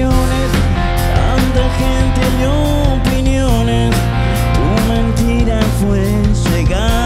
canciones, tanta gente y opiniones, tu mentira fue llegar.